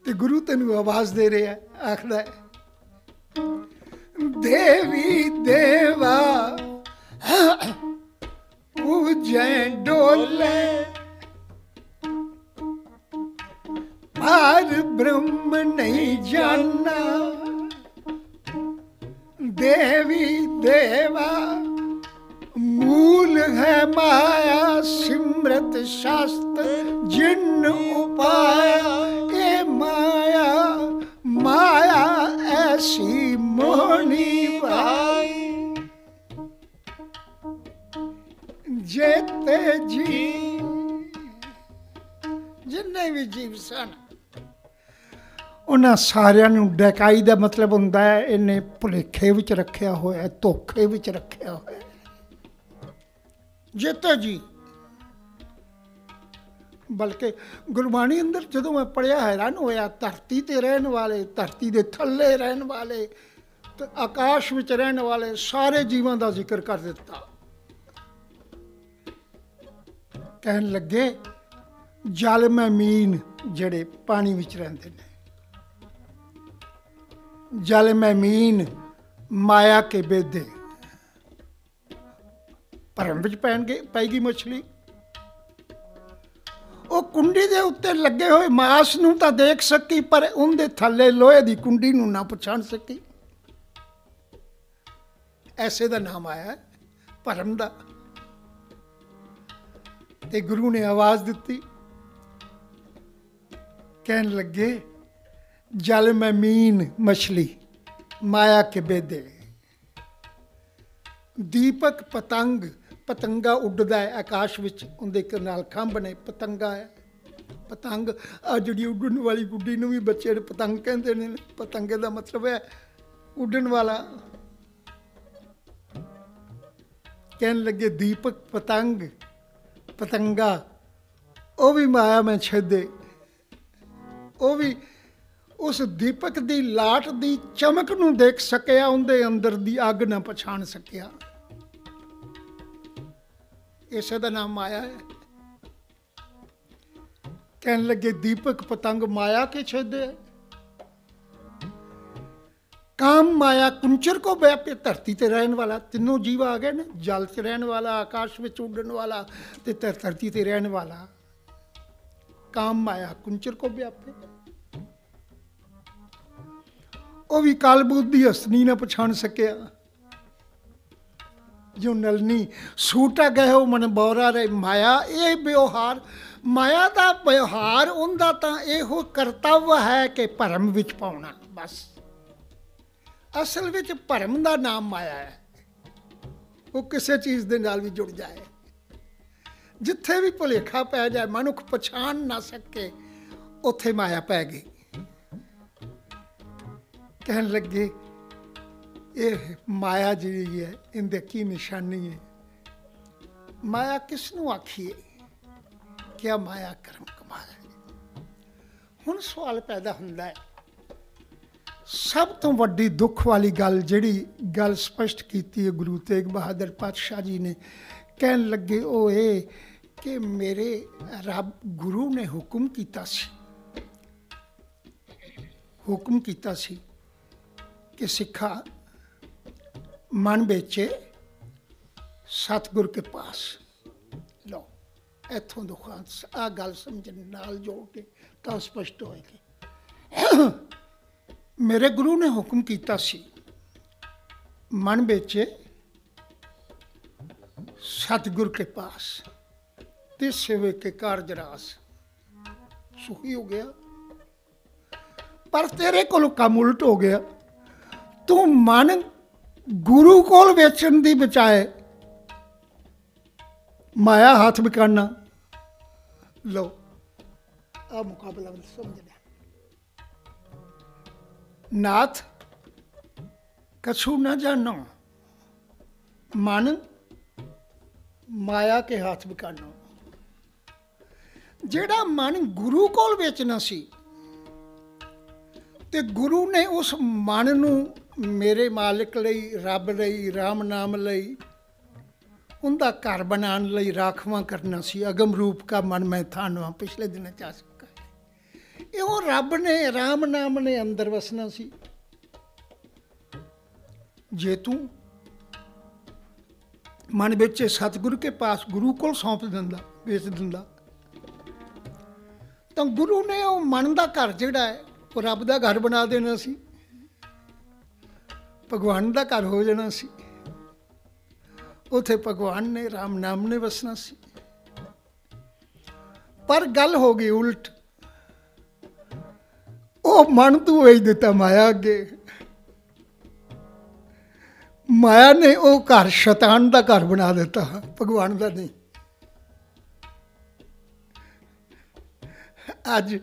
ਤੇ ਗੁਰੂ ਤੈਨੂੰ ਆਵਾਜ਼ ਦੇ ਰਿਹਾ ਆਖਦਾ ਦੇਵੀ, ਦੇਵਾ ਪੂਜੈ ਡੋਲੇ। ਪਰ ਬ੍ਰਹਮ ਨਹੀਂ ਜਾਣਾ ਦੇਵੀ, ਦੇਵਾ, ਮੂਲ ਹੈ ਸਿਮਰਤ ਸ਼ਾਸਤ ਜਿਨ ਉਪਾਇਆ। ਇਹ ਮਾਇਆ ਮਾਇਆ ਐਸੀ ਮੋਹਣੀ ਵਾ ਦੇ ਜੀ। ਜਿੰਨੇ ਵੀ ਜੀਵ ਸਨ, ਉਹਨਾਂ ਸਾਰਿਆਂ ਨੂੰ ਡਕਾਈ ਦਾ ਮਤਲਬ ਹੁੰਦਾ ਹੈ, ਇਹਨੇ ਭੁਲੇਖੇ ਵਿੱਚ ਰੱਖਿਆ ਹੋਇਆ ਹੈ ਧੋਖੇ ਵਿੱਚ ਰੱਖਿਆ ਹੋਇਆ। ਹੈ ਜੇਤਾ ਜੀ, ਬਲਕਿ ਗੁਰਬਾਣੀ ਅੰਦਰ ਜਦੋਂ ਮੈਂ ਪੜਿਆ ਹੈਰਾਨ ਹੋਇਆ, ਧਰਤੀ ਤੇ ਰਹਿਣ ਵਾਲੇ, ਧਰਤੀ ਦੇ ਥੱਲੇ ਰਹਿਣ ਵਾਲੇ, ਤੇ ਆਕਾਸ਼ ਵਿੱਚ ਰਹਿਣ ਵਾਲੇ ਸਾਰੇ ਜੀਵਾਂ ਦਾ ਜ਼ਿਕਰ ਕਰ ਦਿੱਤਾ। ਕਹਿਣ ਲੱਗੇ, ਜਲ ਮੀਨ ਜਿਹੜੇ ਪਾਣੀ ਵਿੱਚ ਰਹਿੰਦੇ ਨੇ। ਜਲ ਮੀਨ ਮਾਇਆ ਕੇ ਬੇਦੇ। ਭਰਮ ਵਿੱਚ ਪੈਣਗੇ, ਪੈਗੀ ਮੱਛਲੀ। ਉਹ ਕੁੰਡੀ ਦੇ ਉੱਤੇ ਲੱਗੇ ਹੋਏ ਮਾਸ ਨੂੰ ਤਾਂ ਦੇਖ ਸਕੀ, ਪਰ ਉਹਦੇ ਥੱਲੇ ਲੋਹੇ ਦੀ ਕੁੰਡੀ ਨੂੰ ਨਾ ਪਛਾਣ ਸਕੀ। ਐਸੇ ਦਾ ਨਾਮ ਆਇਆ ਭਰਮ ਦਾ। ਤੇ ਗੁਰੂ ਨੇ ਆਵਾਜ਼ ਦਿੱਤੀ। ਕਹਿਣ ਲੱਗੇ, ਜਲ ਮੈਂ ਮੀਨ ਮਛਲੀ, ਮਾਇਆ ਕੇ ਬੇਦੇ ਦੀਪਕ ਪਤੰਗ, ਪਤੰਗਾ ਉੱਡਦਾ ਹੈ, ਆਕਾਸ਼ ਵਿੱਚ ਉਹਦੇ ਇੱਕ ਨਾਲ ਖੰਭ ਨੇ ਪਤੰਗਾ ਹੈ। ਪਤੰਗ ਆ ਜਿਹੜੀ ਉੱਡਣ ਵਾਲੀ ਗੁੱਡੀ ਨੂੰ ਵੀ ਬੱਚੇ ਨੇ ਪਤੰਗ ਕਹਿੰਦੇ ਨੇ, ਪਤੰਗੇ ਦਾ ਮਤਲਬ ਹੈ ਉੱਡਣ ਵਾਲਾ। ਕਹਿਣ ਲੱਗੇ, ਦੀਪਕ ਪਤੰਗ ਪਤੰਗਾ। ਉਹ ਵੀ ਮਾਇਆ ਮੈਂ ਛੇਦੇ। ਉਹ ਵੀ ਉਸ ਦੀਪਕ ਦੀ ਲਾਟ ਦੀ ਚਮਕ ਨੂੰ ਦੇਖ ਸਕਿਆ, ਉਹਦੇ ਅੰਦਰ ਦੀ ਅੱਗ ਨਾ ਪਛਾਣ ਸਕਿਆ। ਇਸੇ ਦਾ ਨਾਮ ਮਾਇਆ ਹੈ। ਕਹਿਣ ਲੱਗੇ, ਦੀਪਕ, ਪਤੰਗ ਮਾਇਆ ਕੇ ਛੇਦੇ? ਹੈ ਕਾਮ ਮਾਇਆ ਕੁੰਚਰ ਕੋ ਵਿਆਪੇ ਧਰਤੀ ਤੇ ਰਹਿਣ ਵਾਲਾ ਤਿੰਨੋਂ ਜੀਵ ਆ ਗਏ ਨੇ ਜਲ 'ਚ ਰਹਿਣ ਵਾਲਾ ਆਕਾਸ਼ ਵਿੱਚ ਉੱਡਣ ਵਾਲਾ ਤੇ ਧਰ- ਧਰਤੀ ਤੇ ਰਹਿਣ ਵਾਲਾ ਕਾਮ ਮਾਇਆ ਕੁੰਚਰ ਕੋ ਵਿਆਪੇ ਉਹ ਵੀ ਕਾਲਬੂਤ ਦੀ ਹਸਨੀ ਨਾ ਪਛਾਣ ਸਕਿਆ ਜੋ ਨਲਨੀ ਸੂਟਾ ਗਏ ਹੋ ਮਨ ਬੌਰਾ ਰੇ ਮਾਇਆ ਇਹ ਵਿਵਹਾਰ ਮਾਇਆ ਦਾ ਵਿਵਹਾਰ ਉਹਦਾ ਤਾਂ ਇਹੋ ਕਰਤੱਵ ਹੈ ਕਿ ਭਰਮ ਵਿੱਚ ਪਾਉਣਾ ਬਸ ਅਸਲ ਵਿੱਚ ਭਰਮ ਦਾ ਨਾਮ ਮਾਇਆ ਹੈ। ਉਹ ਕਿਸੇ ਚੀਜ਼ ਦੇ ਨਾਲ ਵੀ ਜੁੜ ਜਾਏ। ਜਿੱਥੇ ਵੀ ਭੁਲੇਖਾ ਪੈ ਜਾਏ, ਮਨੁੱਖ ਪਛਾਣ ਨਾ ਸਕੇ, ਉੱਥੇ ਮਾਇਆ ਪੈ ਗਈ। ਕਹਿਣ ਲੱਗੇ, ਇਹ ਮਾਇਆ ਜਿਹੜੀ ਹੈ, ਇਹਦੇ ਕੀ ਨਿਸ਼ਾਨੀ ਹੈ? ਮਾਇਆ ਕਿਸ ਨੂੰ ਆਖੀਏ? ਕਿਆ ਮਾਇਆ ਕਰਮ ਕਮਾਇਆ ਹੁਣ ਸਵਾਲ ਪੈਦਾ ਹੁੰਦਾ ਹੈ। ਸਭ ਤੋਂ ਵੱਡੀ ਦੁੱਖ ਵਾਲੀ ਗੱਲ ਜਿਹੜੀ ਗੱਲ ਸਪਸ਼ਟ ਕੀਤੀ ਹੈ ਗੁਰੂ ਤੇਗ ਬਹਾਦਰ ਪਾਤਸ਼ਾਹ ਜੀ ਨੇ ਕਹਿਣ ਲੱਗੇ ਉਹ ਇਹ ਕਿ ਮੇਰੇ ਰੱਬ ਗੁਰੂ ਨੇ ਹੁਕਮ ਕੀਤਾ ਸੀ ਹੁਕਮ ਕੀਤਾ ਸੀ ਕਿ ਸਿੱਖਾ ਮਨ ਵਿੱਚ ਸਤਿਗੁਰ ਕੇ ਪਾਸ ਲੋ ਇੱਥੋਂ ਦੁਖਾਂ ਆ ਗੱਲ ਸਮਝਣ ਨਾਲ ਜੋੜ ਕੇ ਤਾਂ ਸਪਸ਼ਟ ਹੋਏਗੀ ਮੇਰੇ ਗੁਰੂ ਨੇ ਹੁਕਮ ਕੀਤਾ ਸੀ, ਮਨ ਵਿੱਚ ਸਤਿਗੁਰ ਕੇ ਪਾਸ ਤੇ ਸੇਵੇ ਕੇ ਕਾਰਜ ਰਾਸ। ਸੁਖੀ ਹੋ ਗਿਆ। ਪਰ ਤੇਰੇ ਕੋਲ ਕੰਮ ਉਲਟ ਹੋ ਗਿਆ। ਤੂੰ ਮਨ ਗੁਰੂ ਕੋਲ ਵੇਚਣ ਦੀ ਬਚਾਏ ਮਾਇਆ ਹੱਥ ਵਿਕਾਣਾ ਲੋ ਆ ਮੁਕਾਬਲਾ ਸਮਝਣਾ ਨਾਥ ਕਛੂ ਨਾ ਜਾਣੋ। ਮਨ ਮਾਇਆ ਕੇ ਹੱਥ ਵਿਕਾਣਾ ਜਿਹੜਾ ਮਨ ਗੁਰੂ ਕੋਲ ਵੇਚਣਾ ਸੀ ਤੇ ਗੁਰੂ ਨੇ ਉਸ ਮਨ ਨੂੰ ਮੇਰੇ ਮਾਲਕ ਲਈ, ਰੱਬ ਲਈ RAM ਨਾਮ ਲਈ, ਉਹਦਾ ਘਰ ਬਣਾਉਣ ਲਈ ਰਾਖਵਾਂ ਕਰਨਾ ਸੀ। ਅਗਮ ਰੂਪ ਦਾ ਮਨ ਮੈਂ ਥਾਨਵਾ। ਪਿਛਲੇ ਦਿਨਾਂ ਚ ਆ ਸਕਾ ਇਹ ਉਹ ਰੱਬ ਨੇ RAM ਨਾਮ ਨੇ ਅੰਦਰ ਵਸਣਾ ਸੀ। ਜੇ ਤੂੰ ਮਨ ਵਿੱਚ ਸਤਿਗੁਰੂ ਕੇ ਪਾਸ ਗੁਰੂ ਕੋਲ ਸੌਂਪ ਦਿੰਦਾ, ਵੇਚ ਦਿੰਦਾ, ਤਾਂ ਗੁਰੂ ਨੇ ਉਹ ਮਨ ਦਾ ਘਰ ਜਿਹੜਾ ਹੈ, ਉਹ ਰੱਬ ਦਾ ਘਰ ਬਣਾ ਦੇਣਾ ਸੀ। ਭਗਵਾਨ ਦਾ ਘਰ ਹੋ ਜਾਣਾ ਸੀ। ਉਥੇ ਭਗਵਾਨ ਨੇ RAM ਨਾਮ ਨੇ ਵਸਣਾ ਸੀ। ਪਰ ਗੱਲ ਹੋ ਗਈ ਉਲਟ। ਉਹ ਮਨ ਤੂੰ ਵੇਚ ਦਿੱਤਾ ਮਾਇਆ ਅੱਗੇ। ਮਾਇਆ ਨੇ ਉਹ ਘਰ ਸ਼ੈਤਾਨ ਦਾ ਘਰ ਬਣਾ ਦਿੱਤਾ, ਭਗਵਾਨ ਦਾ ਨਹੀਂ। ਅੱਜ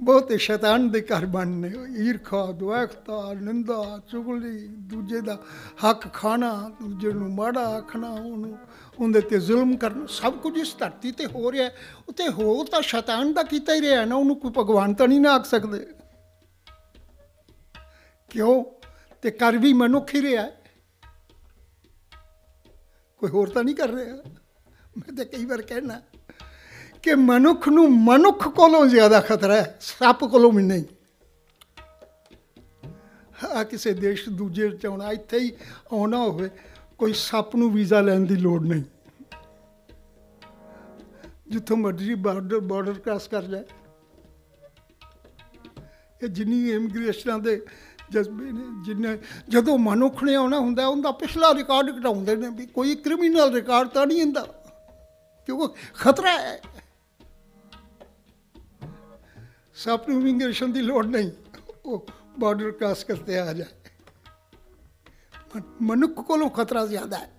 ਬਹੁਤੇ ਸ਼ੈਤਾਨ ਦੇ ਘਰ ਬਣਨੇ, ਈਰਖਾ, ਦੁਆਖਤਾ, ਨਿੰਦਾ, ਚੁਗਲੀ, ਦੂਜੇ ਦਾ ਹੱਕ ਖਾਣਾ, ਦੂਜੇ ਨੂੰ ਮਾੜਾ ਆਖਣਾ, ਉਹਨੂੰ, ਉਹਦੇ ਤੇ ਜ਼ੁਲਮ ਕਰਨਾ, ਸਭ ਕੁਝ ਇਸ ਧਰਤੀ ਤੇ ਹੋ ਰਿਹਾ। ਉਤੇ ਹੋ ਤਾਂ ਸ਼ੈਤਾਨ ਦਾ ਕੀਤਾ ਹੀ ਰਿਹਾ ਨਾ, ਉਹਨੂੰ ਕੋਈ ਭਗਵਾਨ ਤਾਂ ਨਹੀਂ ਨਾ ਆਖ ਸਕਦੇ। ਕਿਉਂ? ਤੇ ਕਰ ਵੀ ਮਨੁੱਖ ਹੀ ਰਿਹਾ ਕੋਈ ਹੋਰ ਤਾਂ ਨਹੀਂ ਕਰ ਰਿਹਾ? ਮੈਂ ਤਾਂ ਕਈ ਵਾਰ ਕਹਿਣਾ ਕਿ ਮਨੁੱਖ ਨੂੰ ਮਨੁੱਖ ਕੋਲੋਂ ਜ਼ਿਆਦਾ ਖਤਰਾ ਹੈ, ਸੱਪ ਕੋਲੋਂ ਵੀ ਨਹੀਂ। ਆ ਕਿਸੇ ਦੇਸ਼ ਦੂਜੇ ਚ ਆਉਣਾ ਇੱਥੇ ਹੀ ਆਉਣਾ ਹੋਵੇ, ਕੋਈ ਸੱਪ ਨੂੰ ਵੀਜ਼ਾ ਲੈਣ ਦੀ ਲੋੜ ਨਹੀਂ। ਜਿੱਥੋਂ ਮਰਜ਼ੀ ਬਾਰਡਰ ਬਾਰਡਰ ਕ੍ਰਾਸ ਕਰ ਜਾਏ ਇਹ ਜਿੰਨੀ ਇਮੀਗ੍ਰੇਸ਼ਨਾਂ ਦੇ ਜਜ਼ਬੇ ਨੇ, ਜਿੰਨੇ ਜਦੋਂ ਮਨੁੱਖ ਨੇ ਆਉਣਾ ਹੁੰਦਾ, ਉਹਦਾ ਪਿਛਲਾ ਰਿਕਾਰਡ ਘਟਾਉਂਦੇ ਨੇ ਵੀ ਕੋਈ ਕ੍ਰਿਮੀਨਲ ਰਿਕਾਰਡ ਤਾਂ ਨਹੀਂ ਹੁੰਦਾ। ਕਿਉਂਕਿ ਖਤਰਾ ਹੈ। ਸਭ ਨੂੰ ਇਮੀਗ੍ਰੇਸ਼ਨ ਦੀ ਲੋੜ ਨਹੀਂ। ਉਹ ਬਾਰਡਰ ਕ੍ਰਾਸ ਕਰਤੇ ਆ ਜਾਏ। ਮਨੁੱਖ ਕੋਲੋਂ ਖਤਰਾ ਜ਼ਿਆਦਾ ਹੈ।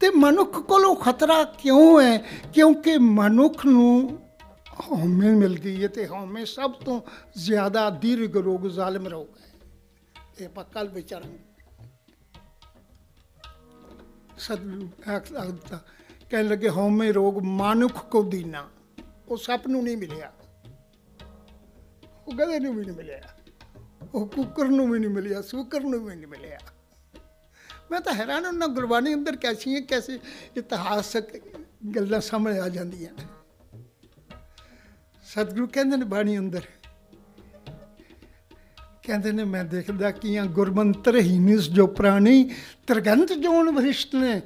ਤੇ ਮਨੁੱਖ ਕੋਲੋਂ ਖਤਰਾ ਕਿਉਂ ਹੈ? ਕਿਉਂਕਿ ਮਨੁੱਖ ਨੂੰ ਹਉਮੈ ਮਿਲ ਗਈ ਹੈ ਤੇ ਹਉਮੈ ਸਭ ਤੋਂ ਜ਼ਿਆਦਾ ਦੀਰਘ ਰੋਗ ਜ਼ਾਲਮ ਰੋਗ ਹੈ। ਇਹ ਪੱਕਲ ਵਿਚਾਰਾਂਗੇ। ਸਤਿਗੁਰੂ ਆਖਦਾ ਕਹਿਣ ਲੱਗੇ, ਹਉਮੈ ਰੋਗ ਮਨੁੱਖ ਕੋ ਦੀਨਾ। ਉਹ ਸੱਪ ਨੂੰ ਨਹੀਂ ਮਿਲਿਆ। ਉਹ ਗਧੇ ਨੂੰ ਵੀ ਨਹੀਂ ਮਿਲਿਆ। ਉਹ ਕੁੱਕਰ ਨੂੰ ਵੀ ਨਹੀਂ ਮਿਲਿਆ, ਸੂਕਰ ਨੂੰ ਵੀ ਨਹੀਂ ਮਿਲਿਆ। ਮੈਂ ਤਾਂ ਹੈਰਾਨ ਉਹਨਾਂ ਗੁਰਬਾਣੀ ਅੰਦਰ ਕੈਸੀਆਂ ਕੈਸੇ ਇਤਿਹਾਸਕ ਗੱਲਾਂ ਸਾਹਮਣੇ ਆ ਜਾਂਦੀਆਂ ਸਤਿਗੁਰੂ ਕਹਿੰਦੇ ਨੇ ਬਾਣੀ ਅੰਦਰ। ਕਹਿੰਦੇ ਨੇ, ਮੈਂ ਦੇਖਦਾ ਕੀਆਂ ਗੁਰਮੰਤਰ ਹੀਨਿਸ ਜੋ ਪ੍ਰਾਣੀ ਤਰਗੰਤ ਜੋਨ ਵਰਿਸ਼ਟ ਨੇ।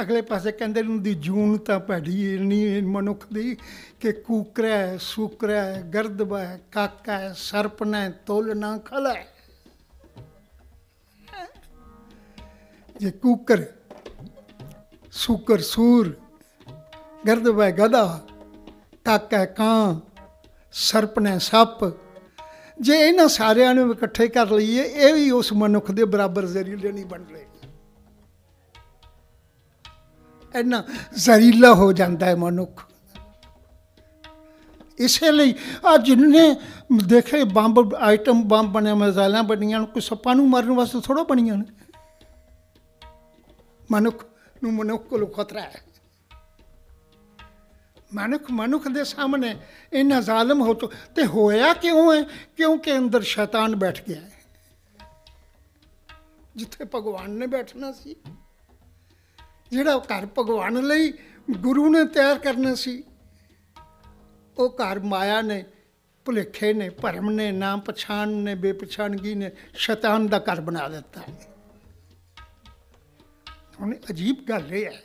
ਅਗਲੇ ਪਾਸੇ ਕਹਿੰਦੇ ਨੇ ਦੀ ਜੂਨ ਤਾਂ ਭੈੜੀ ਨਹੀਂ ਮਨੁੱਖ ਦੀ ਕਿ ਕੂਕਰੈ, ਸੂਕਰੈ ਗਰਦਬੈ ਕਾਕਾ ਸਰਪਨੈ ਤੋਲਣਾ ਖਲੈ। ਜੇ ਕੂਕਰ, ਸੂਕਰ ਸੂਰ ਗਰਦਬੈ ਗਦਾ ਕਾਕਾ ਕਾਂ ਸਰਪਨੈ ਸੱਪ। ਜੇ ਇਹਨਾਂ ਸਾਰਿਆਂ ਨੂੰ ਇਕੱਠੇ ਕਰ ਲਈਏ, ਇਹ ਵੀ ਉਸ ਮਨੁੱਖ ਦੇ ਬਰਾਬਰ ਜ਼ਰੀਲੇ ਨਹੀਂ ਬਣ ਰਹੇ। ਇੰਨਾ ਜ਼ਰੀਲਾ ਹੋ ਜਾਂਦਾ ਹੈ ਮਨੁੱਖ। ਇਸੇ ਲਈ ਆ ਜਿੰਨੇ ਦੇਖੇ ਬੰਬ, ਆਈਟਮ ਬੰਬ ਬਣਿਆ ਮਜ਼ਾਲਾਂ ਬਣੀਆਂ, ਕੋਈ ਸੱਪਾਂ ਨੂੰ ਮਾਰਨ ਵਾਸਤੇ ਥੋੜਾ ਬਣੀਆਂ ਨੇ। ਮਨੁੱਖ ਨੂੰ ਮਨੁੱਖ ਕੋਲ ਖਤਰਾ ਹੈ। ਮਨੁੱਖ ਮਨੁੱਖ ਦੇ ਸਾਹਮਣੇ ਇੰਨਾ ਜ਼ਾਲਮ ਹੋ ਤੋ ਤੇ ਹੋਇਆ ਕਿਉਂ ਹੈ? ਕਿਉਂਕਿ ਅੰਦਰ ਸ਼ੈਤਾਨ ਬੈਠ ਗਿਆ ਹੈ। ਜਿੱਥੇ ਭਗਵਾਨ ਨੇ ਬੈਠਣਾ ਸੀ। ਜਿਹੜਾ ਘਰ ਭਗਵਾਨ ਲਈ ਗੁਰੂ ਨੇ ਤਿਆਰ ਕਰਨਾ ਸੀ, ਉਹ ਘਰ ਮਾਇਆ ਨੇ, ਭੁਲੇਖੇ ਨੇ, ਭਰਮ ਨੇ, ਨਾਮ ਪਛਾਣ ਨੇ, ਬੇਪਛਾਣਗੀ ਨੇ, ਸ਼ੈਤਾਨ ਦਾ ਘਰ ਬਣਾ ਦਿੱਤਾ। ਹੁਣ ਅਜੀਬ ਗੱਲ ਇਹ ਹੈ।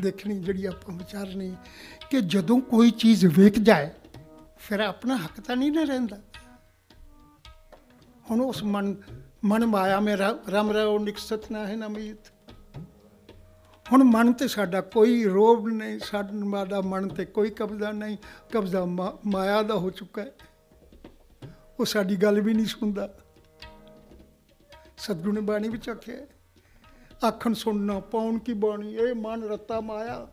ਦੇਖਣੀ ਜਿਹੜੀ ਆਪਾਂ ਵਿਚਾਰਨੀ ਕਿ ਜਦੋਂ ਕੋਈ ਚੀਜ਼ ਵੇਖ ਜਾਏ, ਫਿਰ ਆਪਣਾ ਹੱਕ ਤਾਂ ਨਹੀਂ ਨਾ ਰਹਿੰਦਾ। ਹੁਣ ਉਸ ਮਨ ਮਨ ਮਾਇਆ ਮੇ ਰਮ ਰੋ ਨਿਕਸਤ ਨਾ ਹੈ ਨਮੀਤ ਹੁਣ ਮਨ ਤੇ ਸਾਡਾ ਕੋਈ ਰੋਬ ਨਹੀਂ, ਸਾਡਾ ਮਨ ਤੇ ਕੋਈ ਕਬਜ਼ਾ ਨਹੀਂ, ਕਬਜ਼ਾ ਮਾ- ਮਾਇਆ ਦਾ ਹੋ ਚੁੱਕਾ ਹੈ। ਉਹ ਸਾਡੀ ਗੱਲ ਵੀ ਨਹੀਂ ਸੁਣਦਾ। ਸਤਿਗੁਰੂ ਨੇ ਬਾਣੀ ਵਿੱਚ ਆਖਿਆ ਆਖਣ ਸੁਣਨਾ ਪਾਉਣ ਕੀ ਬਾਣੀ, ਇਹ ਮਨ ਰੱਤਾ ਮਾਇਆ।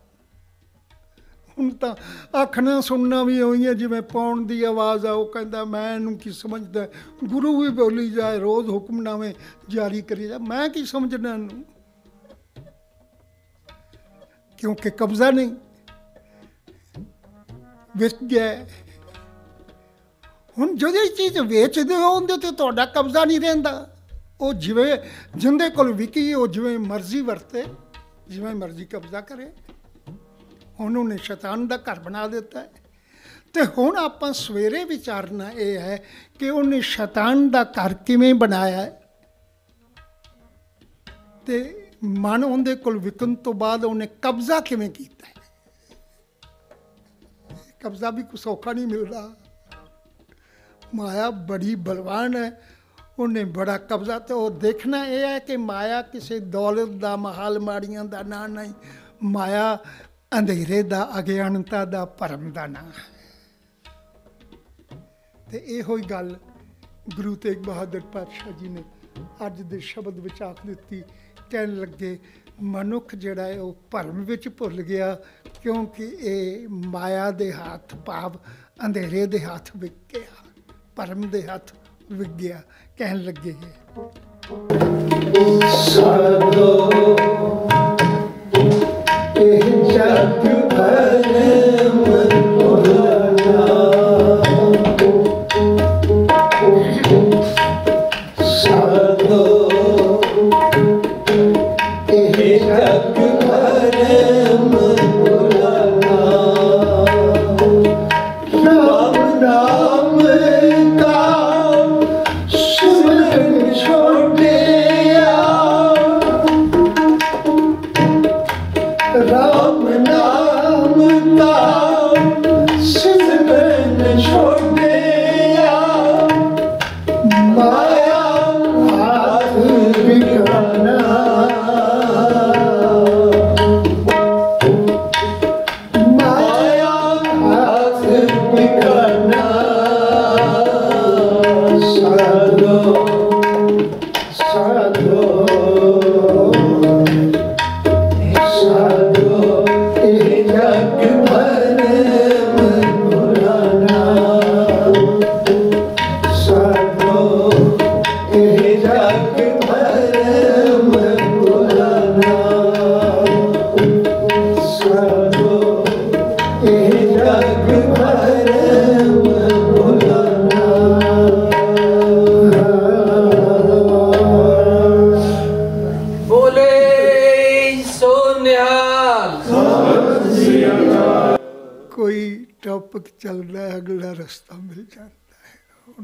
ਹੁਣ ਤਾਂ ਆਖਣਾ ਸੁਣਨਾ ਵੀ ਉਹੀ ਹੈ, ਜਿਵੇਂ ਪਾਉਣ ਦੀ ਆਵਾਜ਼ ਆ, ਉਹ ਕਹਿੰਦਾ, ਮੈਂ ਇਹਨੂੰ ਕੀ ਸਮਝਦਾ ਗੁਰੂ ਵੀ ਬੋਲੀ ਜਾਏ, ਰੋਜ਼ ਹੁਕਮਨਾਮੇ ਜਾਰੀ ਕਰੀ ਜਾ ਮੈਂ ਕੀ ਸਮਝਣਾ ਇਹਨੂੰ? ਕਿਉਂਕਿ ਕਬਜ਼ਾ ਨਹੀਂ। ਵਿਕ ਗਿਆ ਹੁਣ ਜਦੋਂ ਇਹ ਚੀਜ਼ ਵੇਚਦੇ ਹੋ, ਉਹਦੇ ਤੇ ਤੁਹਾਡਾ ਕਬਜ਼ਾ ਨਹੀਂ ਰਹਿੰਦਾ। ਉਹ ਜਿਵੇਂ, ਜਿੰਦੇ ਕੋਲ ਵਿਕੀ ਉਹ ਜਿਵੇਂ ਮਰਜ਼ੀ ਵਰਤੇ, ਜਿਵੇਂ ਮਰਜ਼ੀ ਕਬਜ਼ਾ ਕਰੇ। ਉਹਨੂੰ ਨੇ ਸ਼ੈਤਾਨ ਦਾ ਘਰ ਬਣਾ ਦਿੱਤਾ ਹੈ। ਤੇ ਹੁਣ ਆਪਾਂ ਸਵੇਰੇ ਵਿਚਾਰਨਾ ਇਹ ਹੈ ਕਿ ਉਹਨੇ ਸ਼ੈਤਾਨ ਦਾ ਘਰ ਕਿਵੇਂ ਬਣਾਇਆ ਹੈ। ਤੇ ਮਨ ਉਹਦੇ ਕੋਲ ਵਿਕਣ ਤੋਂ ਬਾਅਦ ਉਹਨੇ ਕਬਜ਼ਾ ਕਿਵੇਂ ਕੀਤਾ ਹੈ। ਕਬਜ਼ਾ ਵੀ ਕੁਛ ਸੌਖਾ ਨਹੀਂ ਮਿਲਦਾ। ਮਾਇਆ ਬੜੀ ਬਲਵਾਨ ਹੈ। ਉਹਨੇ ਬੜਾ ਕਬਜ਼ਾ ਤੇ ਉਹ ਦੇਖਣਾ ਇਹ ਹੈ ਕਿ ਮਾਇਆ ਕਿਸੇ ਦੌਲਤ ਦਾ ਮਹਾਲ ਮਾੜੀਆਂ ਦਾ ਨਾਂ ਨਹੀਂ। ਮਾਇਆ ਅੰਧੇਰੇ ਦਾ, ਅਗਿਆਨਤਾ ਦਾ, ਭਰਮ ਦਾ ਨਾਂ ਹੈ। ਤੇ ਇਹੋ ਹੀ ਗੱਲ ਗੁਰੂ ਤੇਗ ਬਹਾਦਰ ਪਾਤਸ਼ਾਹ ਜੀ ਨੇ ਅੱਜ ਦੇ ਸ਼ਬਦ ਵਿੱਚ ਆਖ ਦਿੱਤੀ। ਕਹਿਣ ਲੱਗੇ, ਮਨੁੱਖ ਜਿਹੜਾ ਹੈ, ਉਹ ਭਰਮ ਵਿੱਚ ਭੁੱਲ ਗਿਆ, ਕਿਉਂਕਿ ਇਹ ਮਾਇਆ ਦੇ ਹੱਥ ਭਾਵ ਅੰਧੇਰੇ ਦੇ ਹੱਥ ਵਿਕ ਗਿਆ ਭਰਮ ਦੇ ਹੱਥ ਵਿਕ ਗਿਆ ਕਹਿਣ ਲੱਗੇ ਸਾਧੋ ਇਹ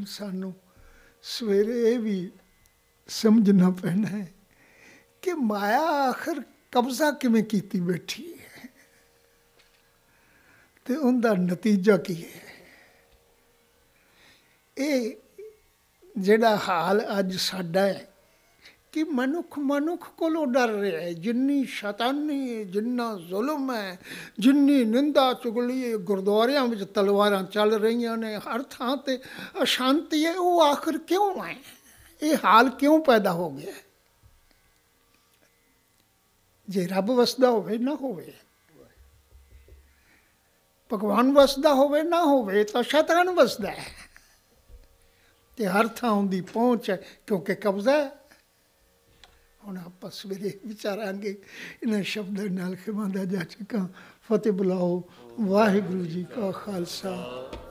ਹੁਣ ਸਾਨੂੰ ਸਵੇਰੇ ਇਹ ਵੀ ਸਮਝਣਾ ਪੈਣਾ ਹੈ ਕਿ ਮਾਇਆ ਆਖਰ ਕਬਜ਼ਾ ਕਿਵੇਂ ਕੀਤੀ ਬੈਠੀ ਹੈ? ਤੇ ਉਹਦਾ ਨਤੀਜਾ ਕੀ ਹੈ? ਇਹ ਜਿਹੜਾ ਹਾਲ ਅੱਜ ਸਾਡਾ ਹੈ ਕਿ ਮਨੁੱਖ ਮਨੁੱਖ ਕੋਲੋਂ ਡਰ ਰਿਹਾ ਹੈ। ਜਿੰਨੀ ਸ਼ੈਤਾਨੀ ਹੈ, ਜਿੰਨਾ ਜ਼ੁਲਮ ਹੈ, ਜਿੰਨੀ ਨਿੰਦਾ ਚੁਗਲੀ ਹੈ, ਗੁਰਦੁਆਰਿਆਂ ਵਿੱਚ ਤਲਵਾਰਾਂ ਚੱਲ ਰਹੀਆਂ ਨੇ, ਹਰ ਥਾਂ ਤੇ ਅਸ਼ਾਂਤੀ ਹੈ, ਉਹ ਆਖਰ ਕਿਉਂ ਹੈ ਇਹ ਹਾਲ ਕਿਉਂ ਪੈਦਾ ਹੋ ਗਿਆ? ਜੇ ਰੱਬ ਵਸਦਾ ਹੋਵੇ, ਨਾ ਹੋਵੇ। ਭਗਵਾਨ ਵਸਦਾ ਹੋਵੇ, ਨਾ ਹੋਵੇ, ਤਾਂ ਸ਼ੈਤਾਨ ਵਸਦਾ ਹੈ। ਤੇ ਹਰ ਥਾਂ ਉਹਦੀ ਪਹੁੰਚ ਹੈ, ਕਿਉਂਕਿ ਕਬਜ਼ਾ ਹੈ। ਹੁਣ ਆਪਾਂ ਸਵੇਰੇ ਵਿਚਾਰਾਂਗੇ ਇਹਨਾਂ ਸ਼ਬਦਾਂ ਨਾਲ ਖਿਮਾ ਦਾ ਜਾਚਕਾਂ ਫਤਿਹ ਬੁਲਾਓ। ਵਾਹਿਗੁਰੂ ਜੀ ਕਾ ਖਾਲਸਾ।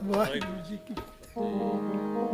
ਵਾਹਿਗੁਰੂ ਜੀ ਕੀ ਫਤਿਹ।